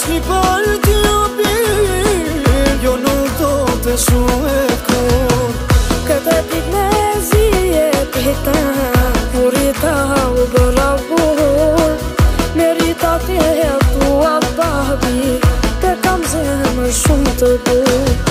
është një palë të Jo nuk do të shumë e kërë Këtë e pitë me zi e pitë Kur i ta u bëra burë Me rita të jetë u atë babi Për kam zemë shumë të bërë